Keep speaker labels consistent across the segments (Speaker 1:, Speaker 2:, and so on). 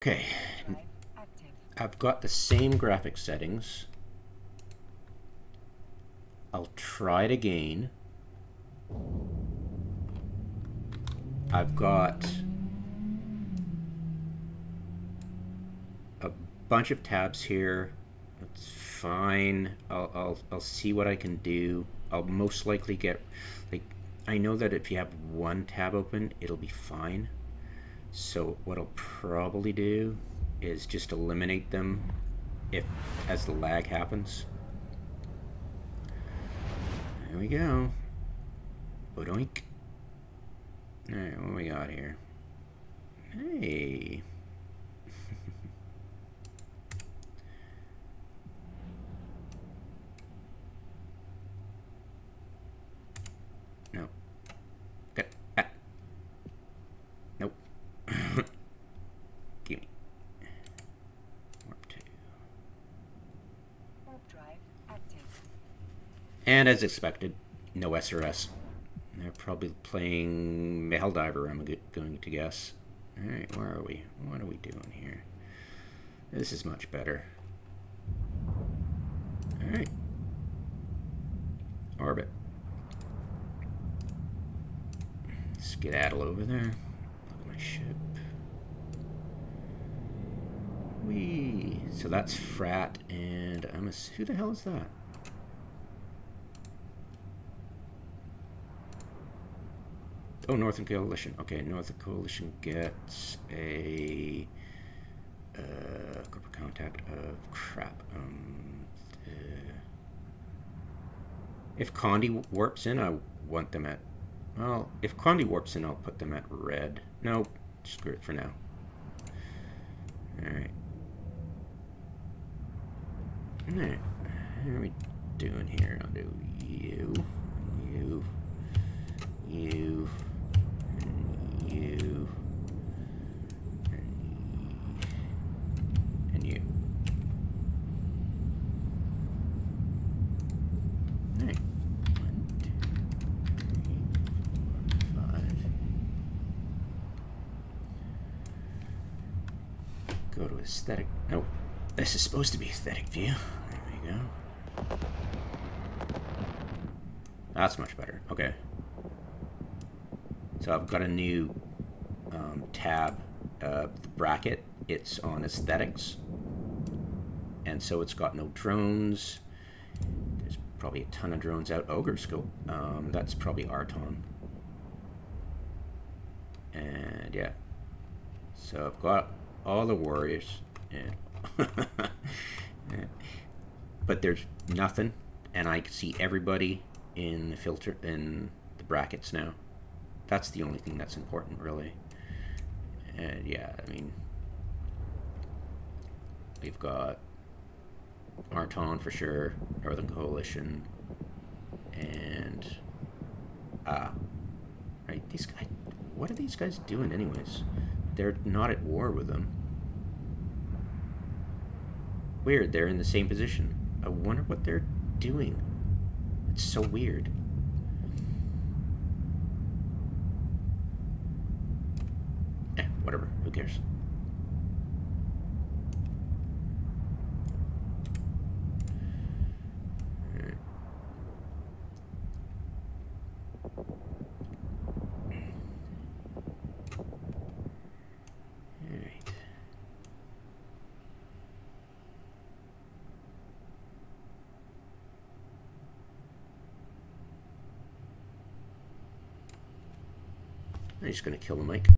Speaker 1: Okay. I've got the same graphic settings. I'll try it again. I've got a bunch of tabs here. That's fine. I'll, I'll, I'll see what I can do. I'll most likely get, like, I know that if you have one tab open, it'll be fine. So what I'll probably do is just eliminate them if as the lag happens. There we go. Bodoink. Alright, what we got here? Hey. no. Get ah. Nope. Give me. Warp two.
Speaker 2: Warp drive active.
Speaker 1: And as expected, no SRS. They're probably playing Helldiver, I'm going to guess. Alright, where are we? What are we doing here? This is much better. Alright. Orbit. Skedaddle over there. Look at my ship. Whee! So that's Frat, and I'm a. Who the hell is that? Oh, Northern Coalition. Okay, Northern Coalition gets a uh, corporate contact of crap. Um, uh, if Condi warps in, I want them at. Well, if Condi warps in, I'll put them at red. No, screw it for now. All right. All right. How are we doing here? I'll do you, you, you you and you. One, two, three, four, five. Go to aesthetic. Nope. This is supposed to be aesthetic view. There we go. That's much better. Okay. So I've got a new um, tab, uh, bracket. It's on aesthetics. And so it's got no drones. There's probably a ton of drones out. Ogre scope. Um, that's probably Arton. And yeah. So I've got all the warriors. But there's nothing. And I can see everybody in the filter in the brackets now that's the only thing that's important, really. And yeah, I mean, we've got Arton for sure, Northern Coalition, and ah, right. These guys, what are these guys doing, anyways? They're not at war with them. Weird. They're in the same position. I wonder what they're doing. It's so weird. Whatever. Who cares? I'm just gonna kill the mic.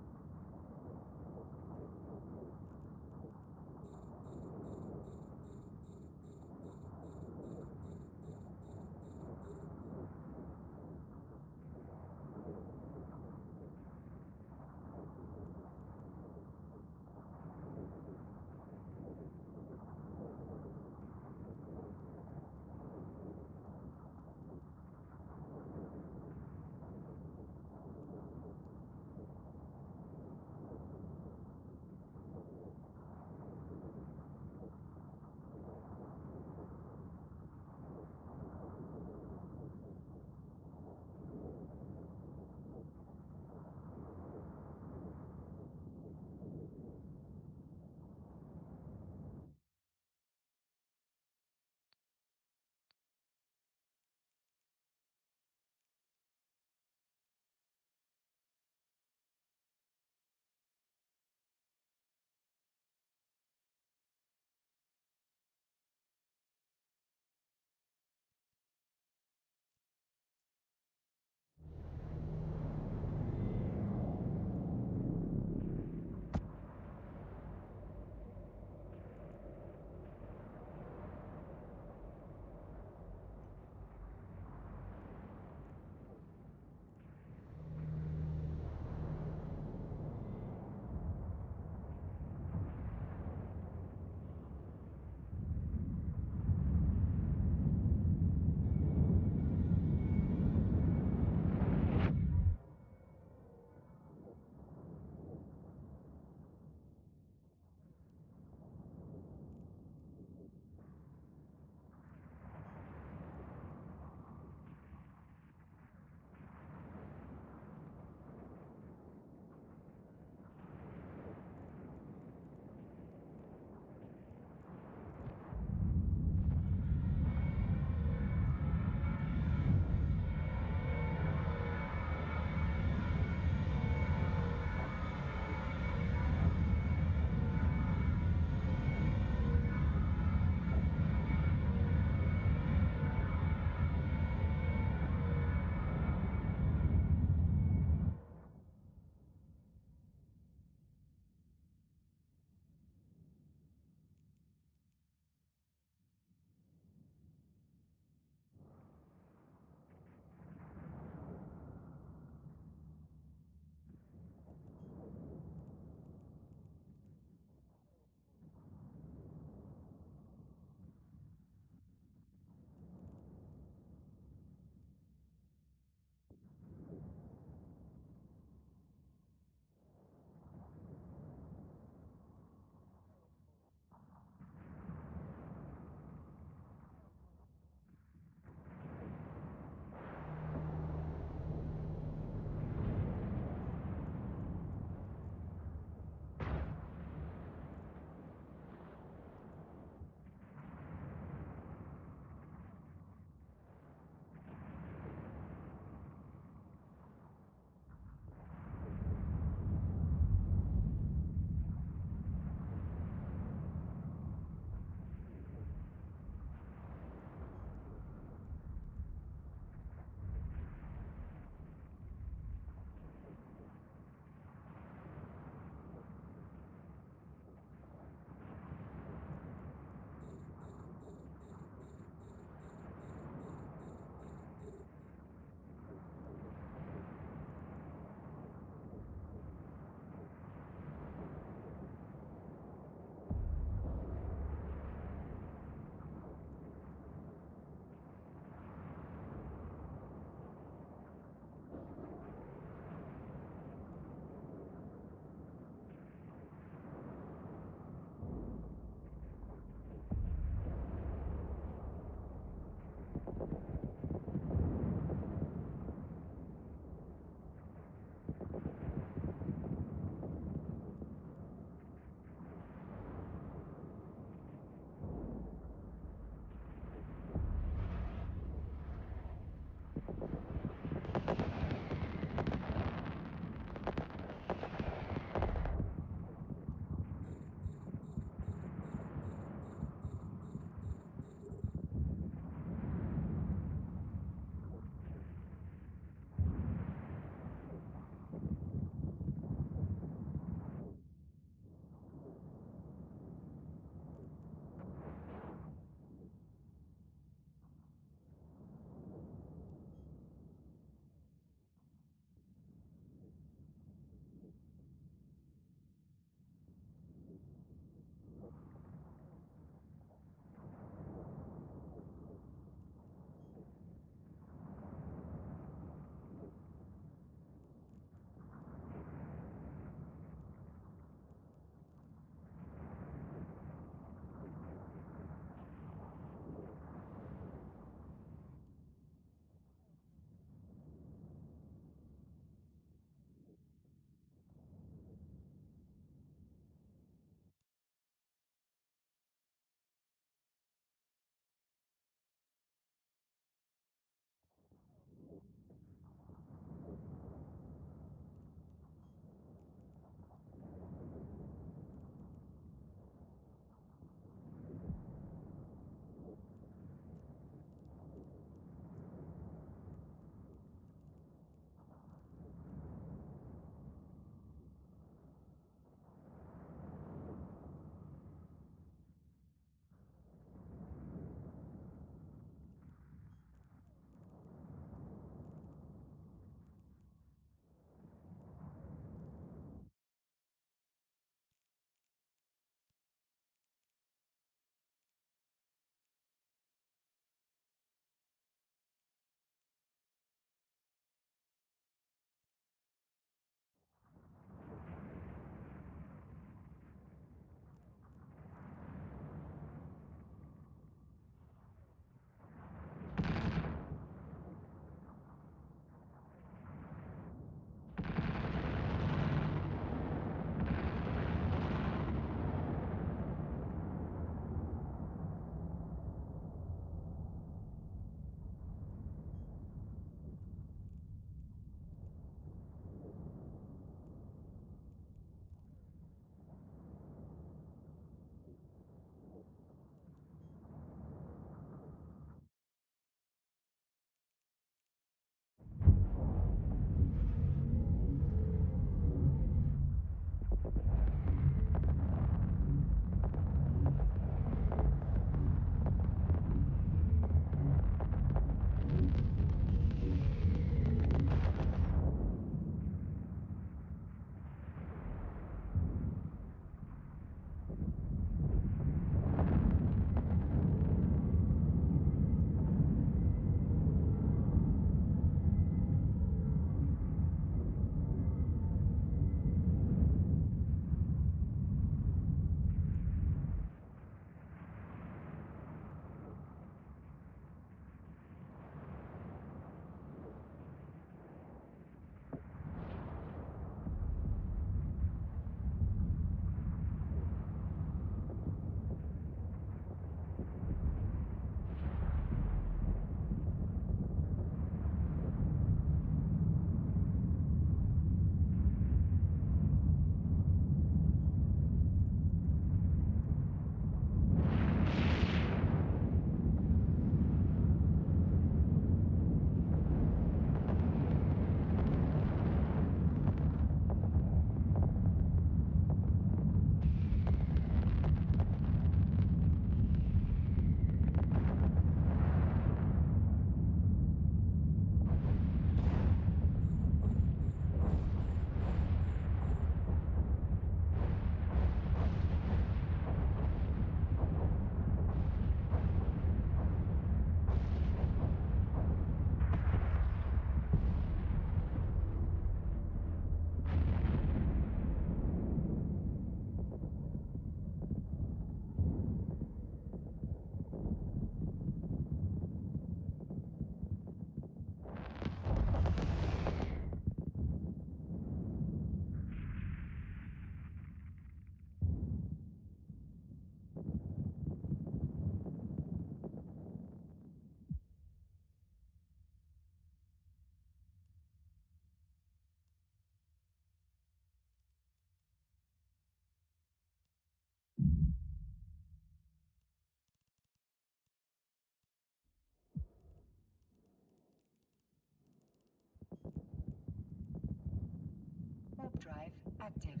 Speaker 2: drive active.